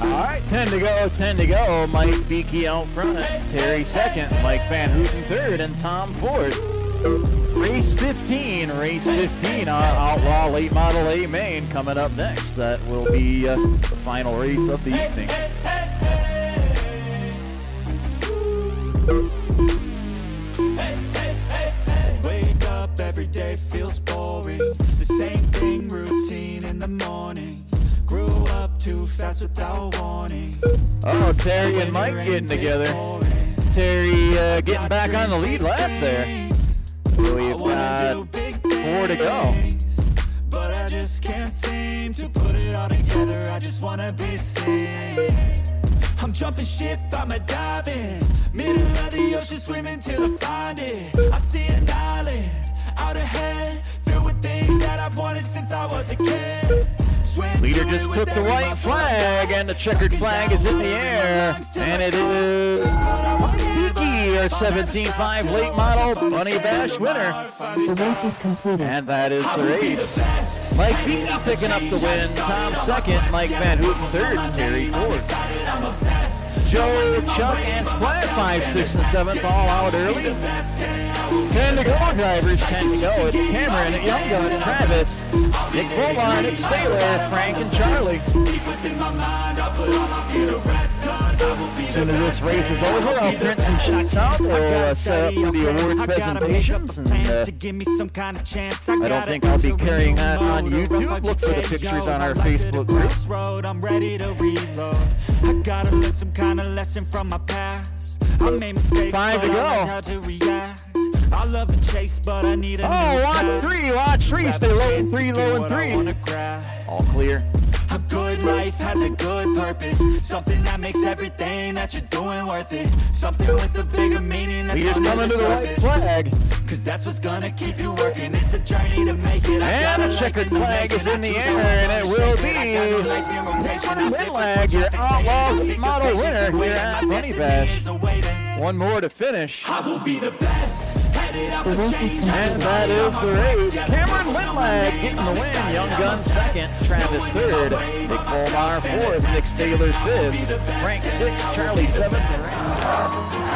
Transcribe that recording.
All right, 10 to go, 10 to go. Mike Beeke out front, Terry second, Mike Van Houten third, and Tom fourth. Race 15, race 15, uh, Outlaw Late Model A main coming up next. That will be uh, the final race of the evening. Day feels boring. The same thing, routine in the morning. Grew up too fast without warning. Oh, Terry and Mike getting together. Terry uh, getting back on the lead lap there. We've got four to go. But I just can't seem to put it all together. I just wanna be seen. I'm jumping ship, I'm a diving. Middle of the ocean, swimming till I find it. I see an island out ahead, Leader through just it took with the every white muscle I flag, and the checkered flag is in the air. And it is Beeke, our 17.5 late model Bunny Bash winner. The race is completed. And that is the race. Mike Beeke picking up the win. Tom second. Mike Van Houten third. Terry fourth. Joe, Chuck, and Splat five, six, and seventh all out early. Ten to go, drivers. Ten to go. It's Kameron, Young Gun, Travis, Nick Nick Staler, Frank, and Charlie. As soon as this race is over, I'll print some shots out. We'll uh, set up the award presentations. And, uh, I don't think I'll be carrying that on YouTube. Look for the pictures on our Facebook group. I'm ready to reload. I gotta learn some kind of lesson from my past. I made mistakes, Five to go. learned how to react. I love the chase, but I need a Oh, watch three, watch three. Stay low and three, low and three. All clear. Something that makes everything that you're doing worth it. Something with a bigger meaning that's Leaders under coming to the surface. flag. Cause that's what's gonna keep you working. It's a journey to make it. I And got a checkered flag is in the air, and it will shape it. I got no be lights in rotation. I flip a Lindlag, switch, your outlaw it. Sick of model winner here at My Bunny Bash. One more to finish. I will be the best. Out mm-hmm. The for race is And that is the race. Kameron Lindlag getting the win. Young Gun second. Travis third. Nick Volmar fourth. Nick Taylor's fifth. Frank sixth. Charlie seventh.